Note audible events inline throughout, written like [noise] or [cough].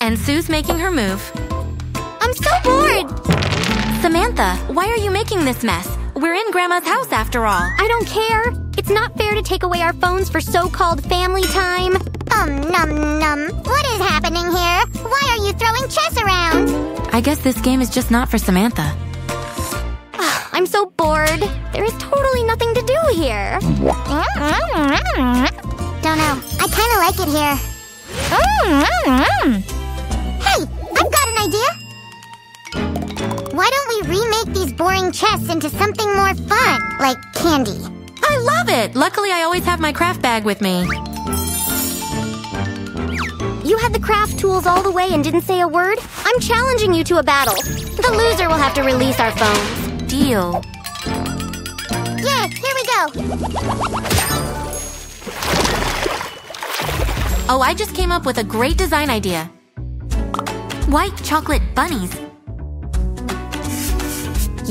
And Sue's making her move. I'm so bored! Samantha, why are you making this mess? We're in Grandma's house after all. I don't care. It's not fair to take away our phones for so-called family time. Um, num num. What is happening here? Why are you throwing chess around? I guess this game is just not for Samantha. I'm so bored. There is totally nothing to do here. Don't know. I kind of like it here. I've got an idea. Why don't we remake these boring chests into something more fun, like candy? I love it! Luckily, I always have my craft bag with me. You had the craft tools all the way and didn't say a word? I'm challenging you to a battle. The loser will have to release our phones. Deal. Yeah, here we go. Oh, I just came up with a great design idea. White chocolate bunnies.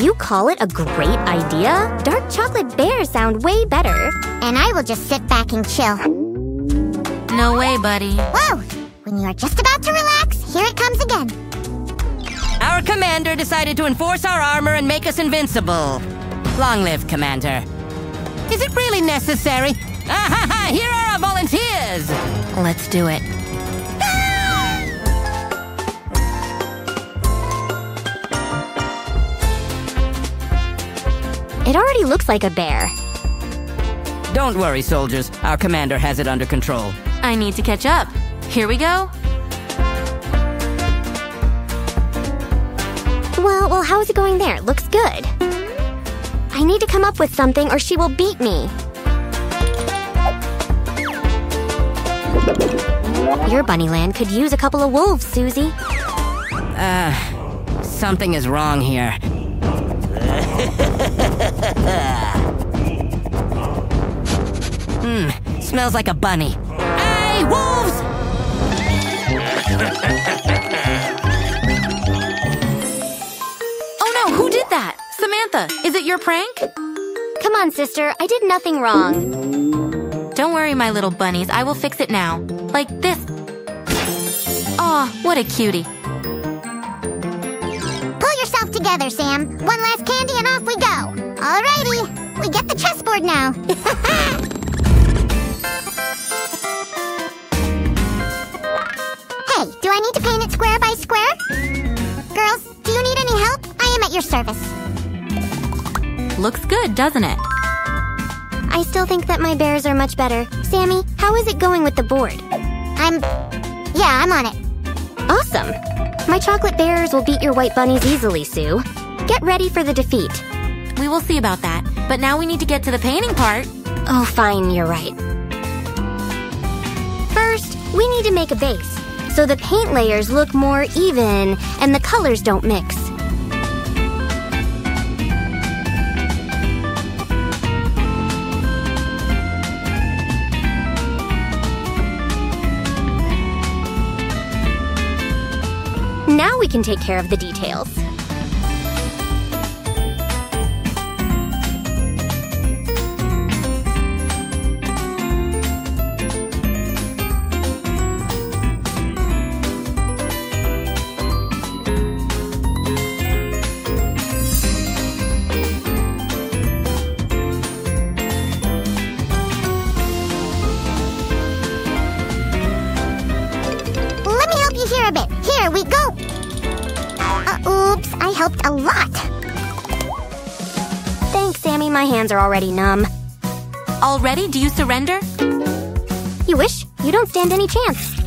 You call it a great idea? Dark chocolate bears sound way better. And I will just sit back and chill. No way, buddy. Whoa! When you are just about to relax, here it comes again. Our commander decided to enforce our armor and make us invincible. Long live, Commander. Is it really necessary? Ah ha ha! Here are our volunteers! Let's do it. It already looks like a bear. Don't worry, soldiers. Our commander has it under control. I need to catch up. Here we go. Well, well, how's it going there? Looks good. I need to come up with something or she will beat me. Your Bunnyland could use a couple of wolves, Susie. Uh, something is wrong here. [laughs] Hmm, smells like a bunny. Hey, wolves! Oh no, who did that? Samantha, is it your prank? Come on, sister. I did nothing wrong. Don't worry, my little bunnies. I will fix it now. Like this. Aw, what a cutie. Together, Sam. One last candy and off we go. Alrighty, we get the chessboard now. [laughs] hey, do I need to paint it square by square? Girls, do you need any help? I am at your service. Looks good, doesn't it? I still think that my bears are much better. Sammy, how is it going with the board? I'm. Yeah, I'm on it. Awesome. My chocolate bears will beat your white bunnies easily, Sue. Get ready for the defeat. We will see about that. But now we need to get to the painting part. Oh, fine, you're right. First, we need to make a base, so the paint layers look more even and the colors don't mix. We can take care of the details. Hands are already numb. Already? Do you surrender? You wish? You don't stand any chance.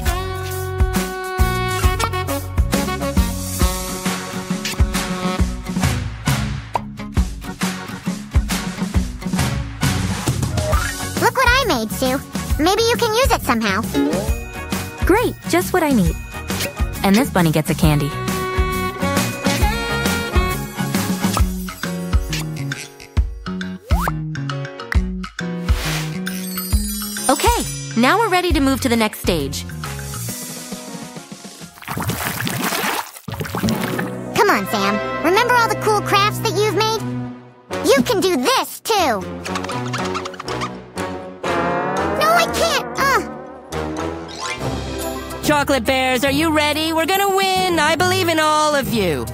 Look what I made, Sue. Maybe you can use it somehow. Great, just what I need. And this bunny gets a candy. Ready to move to the next stage. Come on, Sam. Remember all the cool crafts that you've made? You can do this, too. No, I can't. Uh, chocolate bears. Are you ready? We're gonna win. I believe in all of you.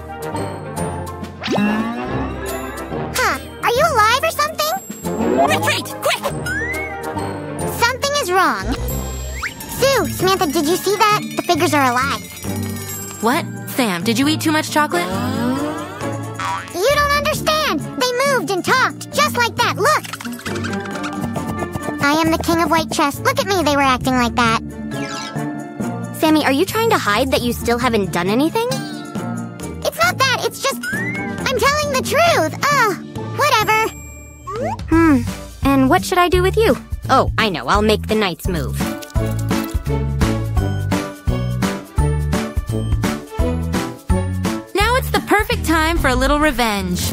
Samantha, did you see that? The figures are alive. What? Sam, did you eat too much chocolate? You don't understand. They moved and talked, just like that. Look. I am the king of white chess. Look at me, they were acting like that. Sammy, are you trying to hide that you still haven't done anything? It's not that, it's just. I'm telling the truth. Ugh, whatever. Hmm. And what should I do with you? Oh, I know. I'll make the knights move. For a little revenge. [laughs]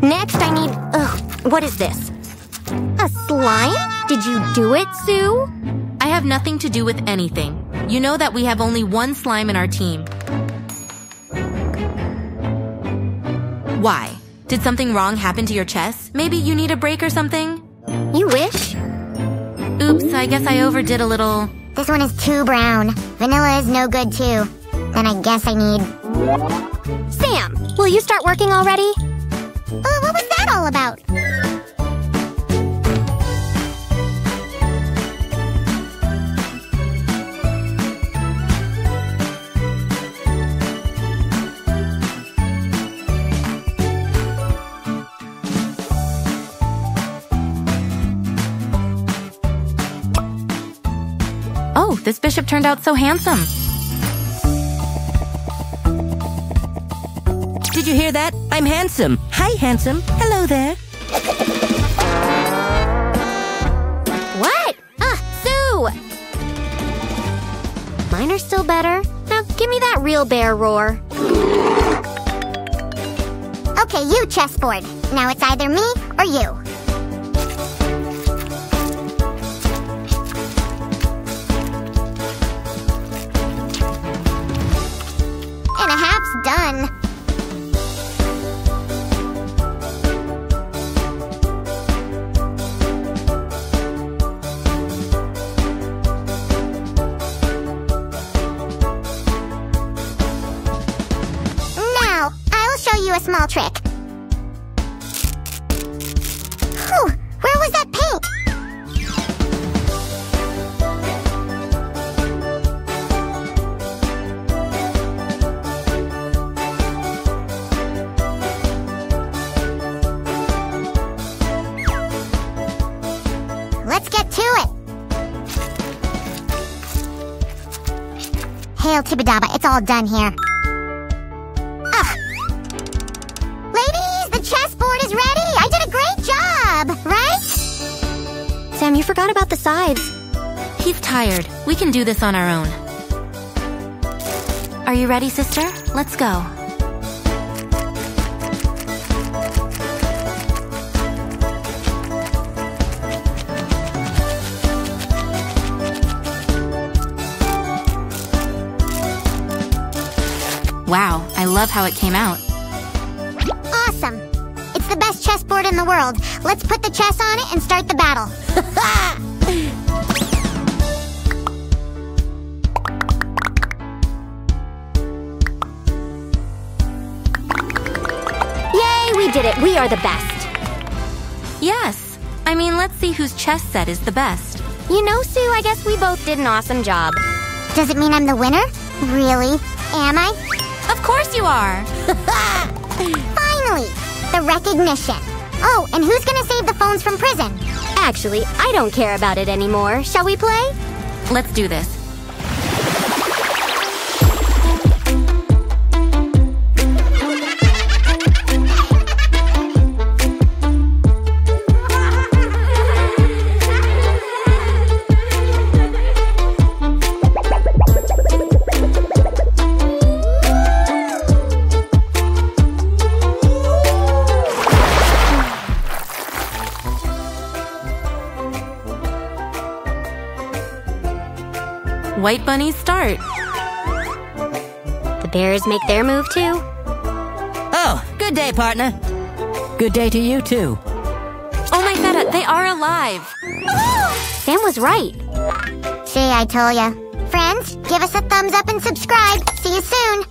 Next, I need. Ugh, what is this? A slime? Did you do it, Sue? I have nothing to do with anything. You know that we have only one slime in our team. Why? Did something wrong happen to your chest? Maybe you need a break or something? You wish? Oops, I guess I overdid a little. This one is too brown. Vanilla is no good too. Then I guess I need. Sam, will you start working already? Uh, what was that all about? Oh, this bishop turned out so handsome. Did you hear that? I'm handsome. Hi, handsome. Hello there. What? Ah, Sue! Mine are still better. Now, give me that real bear roar. Okay, you chessboard. Now it's either me or you. You a small trick. Whew, where was that paint? Let's get to it. Hail Tibidaba, it's all done here. He's tired. We can do this on our own. Are you ready, sister? Let's go. Wow, I love how it came out. Awesome. It's the best chessboard in the world. Let's put the chess on it and start the battle. [laughs] It. We are the best. Yes. I mean, let's see whose chess set is the best. You know, Sue, I guess we both did an awesome job. Does it mean I'm the winner? Really? Am I? Of course you are. [laughs] Finally! The recognition. Oh, and who's gonna save the phones from prison? Actually, I don't care about it anymore. Shall we play? Let's do this. White bunnies start. The bears make their move too. Oh, good day, partner. Good day to you, too. Oh my feta, they are alive. Sam was right. See, I told ya. Friends, give us a thumbs up and subscribe. See you soon.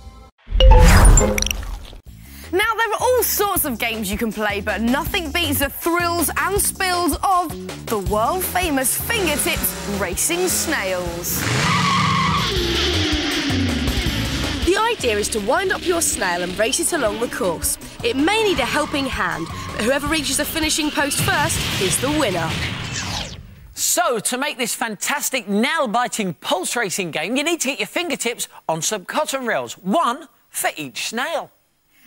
Now, there are all sorts of games you can play, but nothing beats the thrills and spills of the world famous fingertips racing snails. Idea is to wind up your snail and race it along the course. It may need a helping hand, but whoever reaches the finishing post first is the winner. So, to make this fantastic nail-biting pulse racing game, you need to get your fingertips on some cotton reels, one for each snail.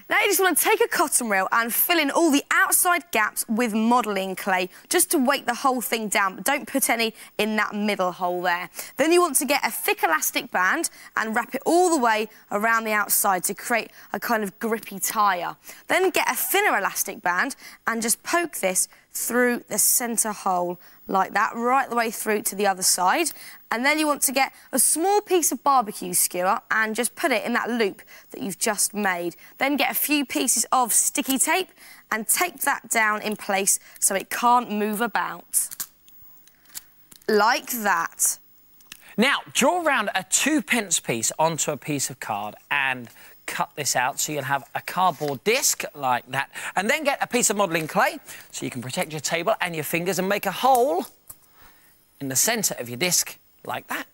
Now you just want to take a cotton reel and fill in all the outside gaps with modelling clay, just to weight the whole thing down, but don't put any in that middle hole there. Then you want to get a thick elastic band and wrap it all the way around the outside to create a kind of grippy tyre. Then get a thinner elastic band and just poke this through the centre hole like that, right the way through to the other side. And then you want to get a small piece of barbecue skewer and just put it in that loop that you've just made. Then get a few pieces of sticky tape and tape that down in place so it can't move about. Like that. Now, draw around a two pence piece onto a piece of card and cut this out so you'll have a cardboard disc like that. And then get a piece of modelling clay so you can protect your table and your fingers and make a hole in the centre of your disc like that.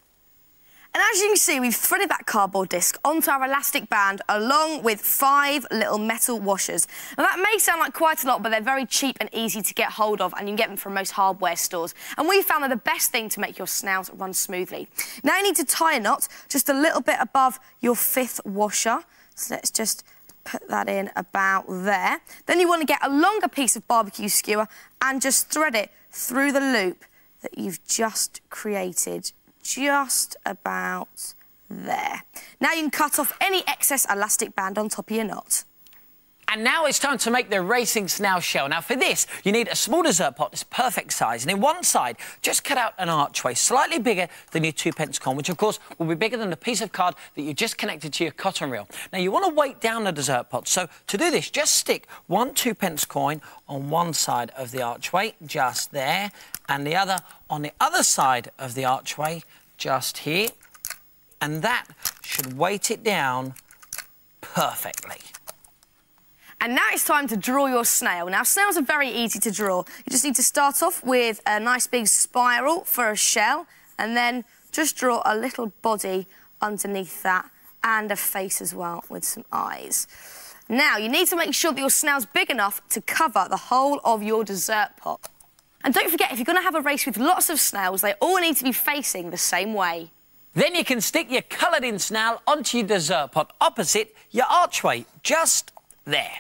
And as you can see, we've threaded that cardboard disc onto our elastic band along with five little metal washers. Now that may sound like quite a lot, but they're very cheap and easy to get hold of, and you can get them from most hardware stores. And we found they're the best thing to make your snails run smoothly. Now you need to tie a knot just a little bit above your fifth washer. So let's just put that in about there. Then you want to get a longer piece of barbecue skewer and just thread it through the loop that you've just created, just about there. Now you can cut off any excess elastic band on top of your knot. And now it's time to make the racing snail shell. Now, for this, you need a small dessert pot that's perfect size. And in one side, just cut out an archway slightly bigger than your two pence coin, which, of course, will be bigger than the piece of card that you just connected to your cotton reel. Now, you want to weight down the dessert pot. So, to do this, just stick one two pence coin on one side of the archway, just there, and the other on the other side of the archway, just here. And that should weight it down perfectly. And now it's time to draw your snail. Now, snails are very easy to draw. You just need to start off with a nice big spiral for a shell, and then just draw a little body underneath that, and a face as well with some eyes. Now, you need to make sure that your snail's big enough to cover the whole of your dessert pot. And don't forget, if you're going to have a race with lots of snails, they all need to be facing the same way. Then you can stick your coloured-in snail onto your dessert pot opposite your archway, just there.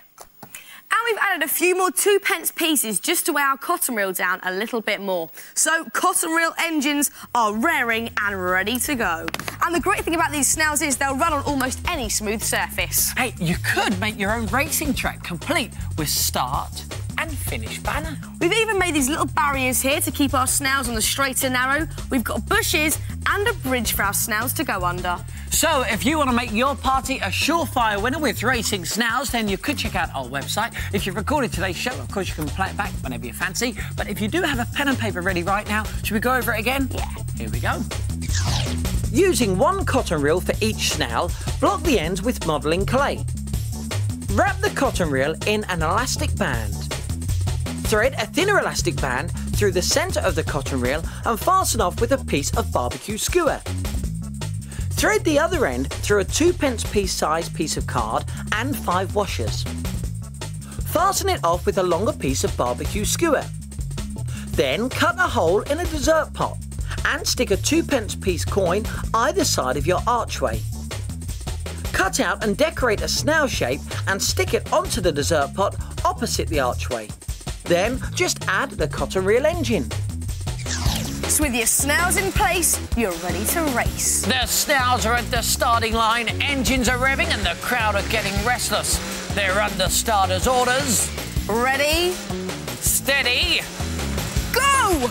And we've added a few more two pence pieces just to weigh our cotton reel down a little bit more. So cotton reel engines are raring and ready to go. And the great thing about these snails is they'll run on almost any smooth surface. Hey, you could make your own racing track complete with start and finish banner. We've even made these little barriers here to keep our snails on the straight and narrow. We've got bushes and a bridge for our snails to go under. So, if you want to make your party a surefire winner with racing snails, then you could check out our website. If you've recorded today's show, of course, you can play it back whenever you fancy. But if you do have a pen and paper ready right now, should we go over it again? Yeah. Here we go. Using one cotton reel for each snail, block the ends with modelling clay. Wrap the cotton reel in an elastic band. Thread a thinner elastic band through the centre of the cotton reel and fasten off with a piece of barbecue skewer. Thread the other end through a two pence piece size piece of card and five washers. Fasten it off with a longer piece of barbecue skewer. Then cut a hole in a dessert pot and stick a two pence piece coin either side of your archway. Cut out and decorate a snail shape and stick it onto the dessert pot opposite the archway. Then just add the cotton reel engine. So with your snails in place, you're ready to race. The snails are at the starting line, engines are revving, and the crowd are getting restless. They're under starters' orders. Ready? Steady. Go!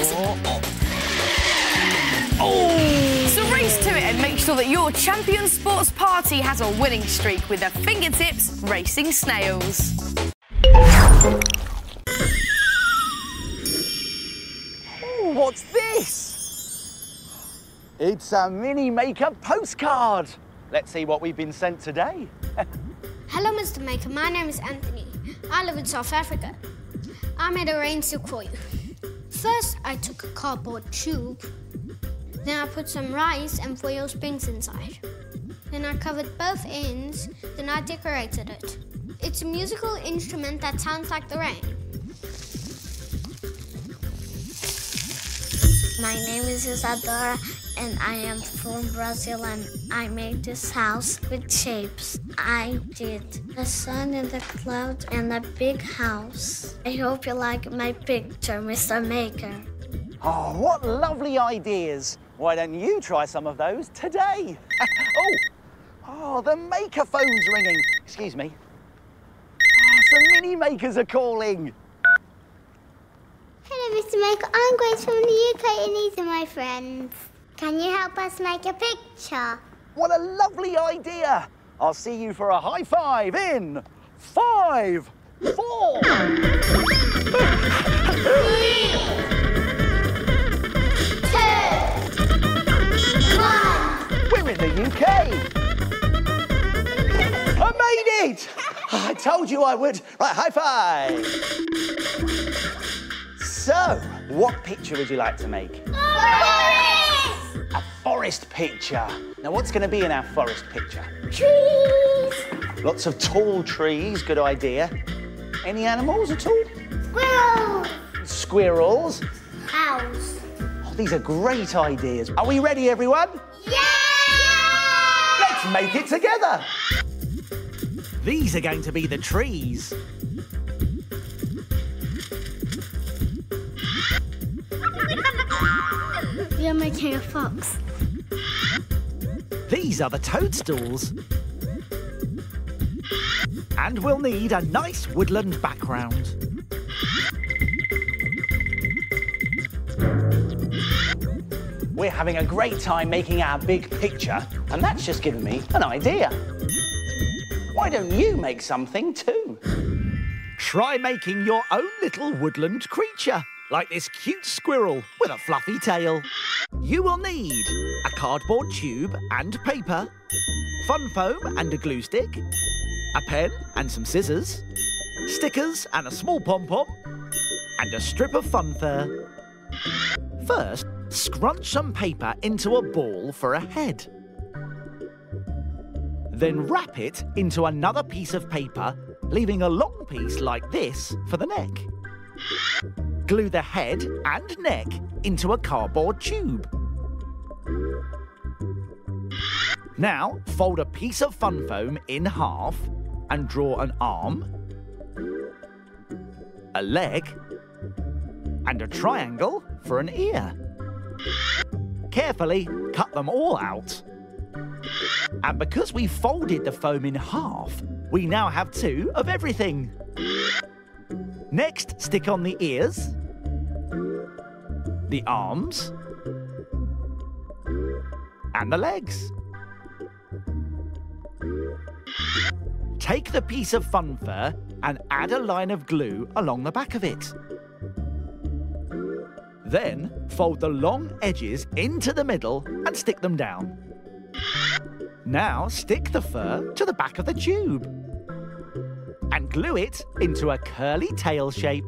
So race to it and make sure that your Your champion sports party has a winning streak with the fingertips racing snails. Ooh, what's this? It's a mini maker postcard. Let's see what we've been sent today. [laughs] Hello, Mr. Maker. My name is Anthony. I live in South Africa. I made a rain stick for you. First, I took a cardboard tube. Then I put some rice and foil springs inside. Then I covered both ends. Then I decorated it. It's a musical instrument that sounds like the rain. My name is Isadora and I am from Brazil and I made this house with shapes. I did a sun and the cloud and a big house. I hope you like my picture, Mr. Maker. Oh, what lovely ideas. Why don't you try some of those today? [laughs] oh, oh, the maker phone's ringing. Excuse me. Ah, oh, some mini makers are calling. Hello, Mr. Maker. I'm Grace from the UK and these are my friends. Can you help us make a picture? What a lovely idea. I'll see you for a high five in five, four. [laughs] We're the UK. I made it. I told you I would. Right, high five. So, what picture would you like to make? A forest picture. Now, what's going to be in our forest picture? Trees! Lots of tall trees, good idea. Any animals at all? Squirrels! Squirrels. Owls. Oh, these are great ideas. Are we ready, everyone? Yeah! Let's make it together. These are going to be the trees. We are making a fox. These are the toadstools. And we'll need a nice woodland background. We're having a great time making our big picture, and that's just given me an idea. Why don't you make something too? Try making your own little woodland creature, like this cute squirrel with a fluffy tail. You will need a cardboard tube and paper, fun foam and a glue stick, a pen and some scissors, stickers and a small pom-pom, and a strip of fun fur. First, scrunch some paper into a ball for a head. Then wrap it into another piece of paper, leaving a long piece like this for the neck. Glue the head and neck into a cardboard tube. Now, fold a piece of fun foam in half and draw an arm, a leg, and a triangle for an ear. Carefully cut them all out. And because we folded the foam in half, we now have two of everything. Next, stick on the ears, the arms, and the legs. Take the piece of fun fur and add a line of glue along the back of it. Then fold the long edges into the middle and stick them down. Now stick the fur to the back of the tube and glue it into a curly tail shape.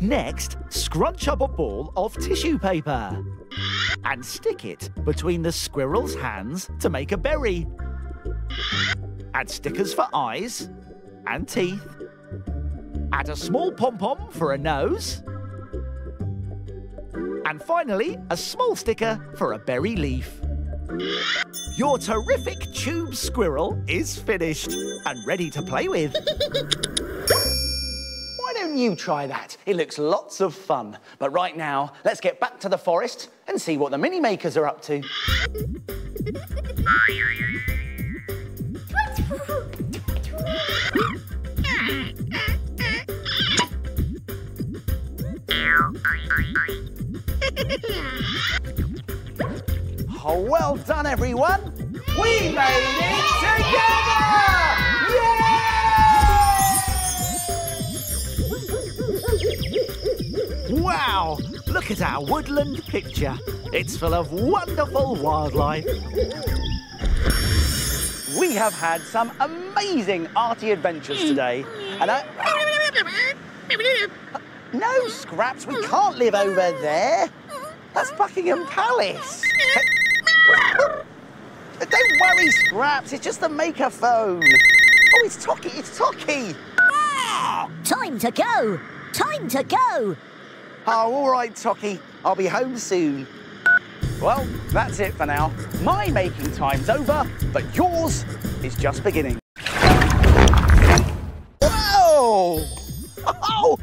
Next, scrunch up a ball of tissue paper and stick it between the squirrel's hands to make a berry. Add stickers for eyes and teeth. Add a small pom-pom for a nose. And finally, a small sticker for a berry leaf. Your terrific tube squirrel is finished and ready to play with. [laughs] Why don't you try that? It looks lots of fun. But right now, let's get back to the forest and see what the mini makers are up to. [laughs] Oh, well done, everyone. We made it together! Yay! Wow, look at our woodland picture. It's full of wonderful wildlife. We have had some amazing arty adventures today. And I... No, Scraps, we can't live over there. That's Buckingham Palace. [laughs] Don't worry, Scraps, it's just the maker phone. Oh, it's Tocky, it's Tocky. Time to go! Time to go! Oh, all right, Tocky. I'll be home soon. Well, that's it for now. My making time's over, but yours is just beginning. Whoa! [laughs] Oh,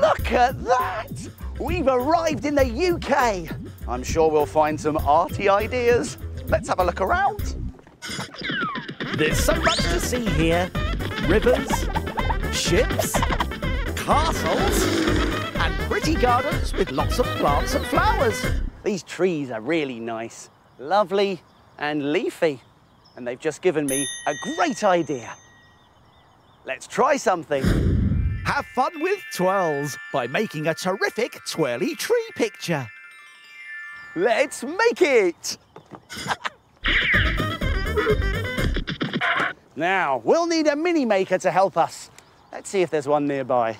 look at that! We've arrived in the UK. I'm sure we'll find some arty ideas. Let's have a look around. There's so much to see here. Rivers, ships, castles, and pretty gardens with lots of plants and flowers. These trees are really nice, lovely and leafy. And they've just given me a great idea. Let's try something. Have fun with twirls by making a terrific twirly tree picture. Let's make it! [laughs] now, we'll need a mini maker to help us. Let's see if there's one nearby.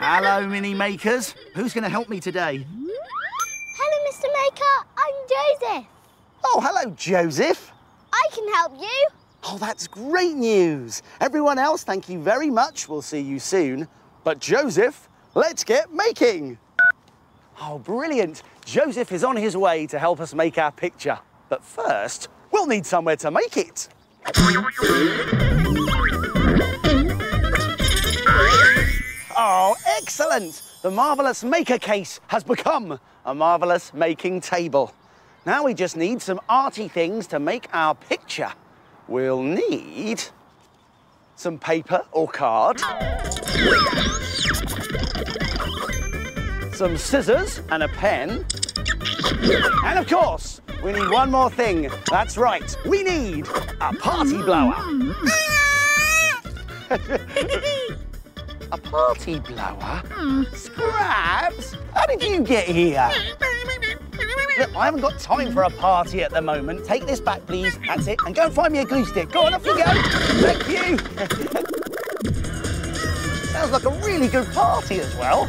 Hello, mini makers. Who's going to help me today? Hello, Mr. Maker. I'm Joseph. Oh, hello, Joseph. I can help you. Oh, that's great news. Everyone else, thank you very much. We'll see you soon. But Joseph, let's get making. Oh, brilliant. Joseph is on his way to help us make our picture. But first, we'll need somewhere to make it. Oh, excellent! The Marvellous Maker Case has become a Marvellous Making Table. Now we just need some arty things to make our picture. We'll need some paper or card, some scissors and a pen, and of course, we need one more thing. That's right, we need a party blower. [laughs] a party blower? Scraps? How did you get here? I haven't got time for a party at the moment. Take this back, please. That's it. And go and find me a glue stick. Go on, off you go. Thank you. [laughs] Sounds like a really good party as well.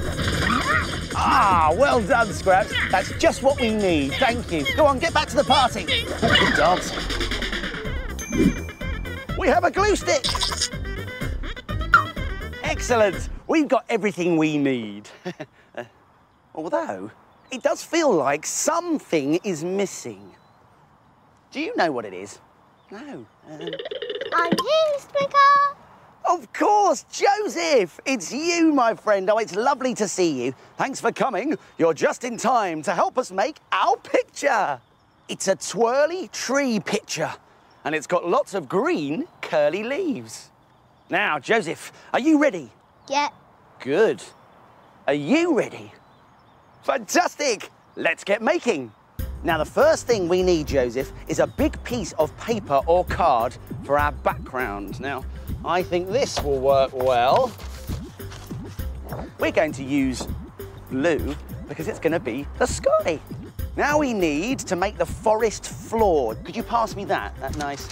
Ah, well done, Scraps. That's just what we need. Thank you. Go on, get back to the party. Good dance. We have a glue stick. Excellent. We've got everything we need. [laughs] Although, it does feel like something is missing. Do you know what it is? No. Um, I'm here. Maker. of course, Joseph! It's you, my friend. Oh, it's lovely to see you. Thanks for coming. You're just in time to help us make our picture. It's a twirly tree picture, and it's got lots of green, curly leaves. Now, Joseph, are you ready? Yeah. Good. Are you ready? Fantastic! Let's get making. Now, the first thing we need, Joseph, is a big piece of paper or card for our background. Now, I think this will work well. We're going to use blue because it's going to be the sky. Now we need to make the forest floor. Could you pass me that? That nice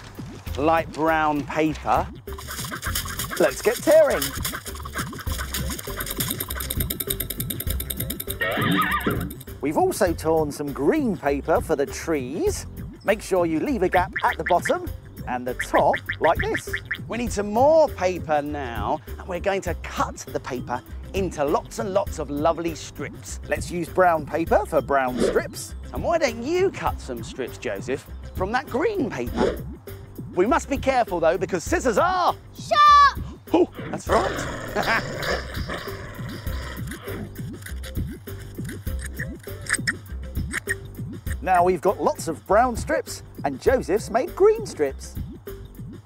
light brown paper. Let's get tearing. We've also torn some green paper for the trees. Make sure you leave a gap at the bottom and the top like this. We need some more paper now and we're going to cut the paper into lots and lots of lovely strips. Let's use brown paper for brown strips. And why don't you cut some strips, Joseph, from that green paper? We must be careful though because scissors are... Sharp! Oh, that's right. [laughs] now we've got lots of brown strips and Joseph's made green strips.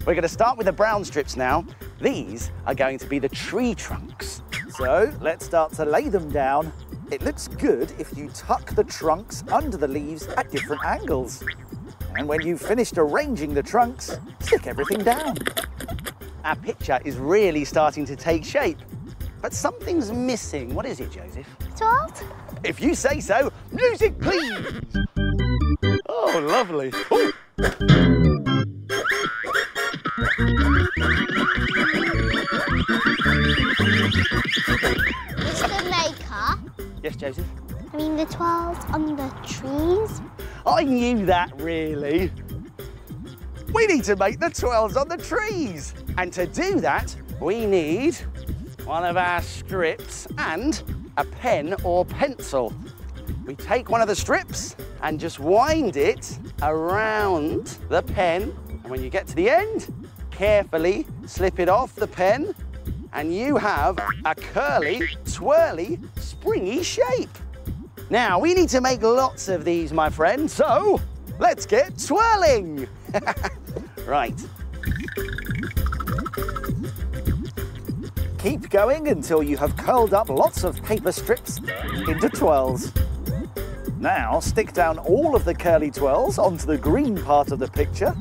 We're going to start with the brown strips now. These are going to be the tree trunks. So let's start to lay them down It looks good if you tuck the trunks under the leaves at different angles. And when you've finished arranging the trunks, stick everything down. Our picture is really starting to take shape. But something's missing. What is it, Joseph? Salt? If you say so, music please! [gasps] Oh, lovely. Ooh. Mr. Maker? Yes, Joseph? I mean the twirls on the trees? I knew that, really. We need to make the twirls on the trees. And to do that, we need one of our strips and a pen or pencil. We take one of the strips and just wind it around the pen. And when you get to the end, carefully slip it off the pen and you have a curly, twirly, springy shape. Now, we need to make lots of these, my friend, so let's get twirling. [laughs] right. Keep going until you have curled up lots of paper strips into twirls. Now, stick down all of the curly twirls onto the green part of the picture.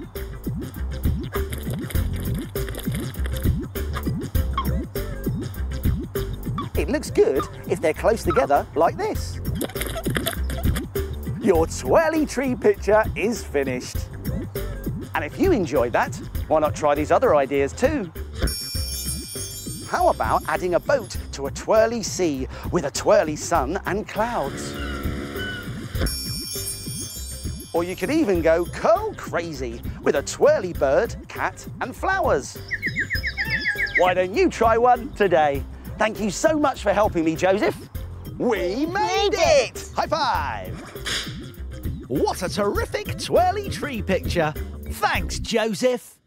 It looks good if they're close together like this. Your twirly tree picture is finished. And if you enjoyed that, why not try these other ideas too? How about adding a boat to a twirly sea with a twirly sun and clouds? Or you could even go curl crazy with a twirly bird, cat and flowers. Why don't you try one today? Thank you so much for helping me, Joseph. We made it! High five! What a terrific twirly tree picture. Thanks, Joseph.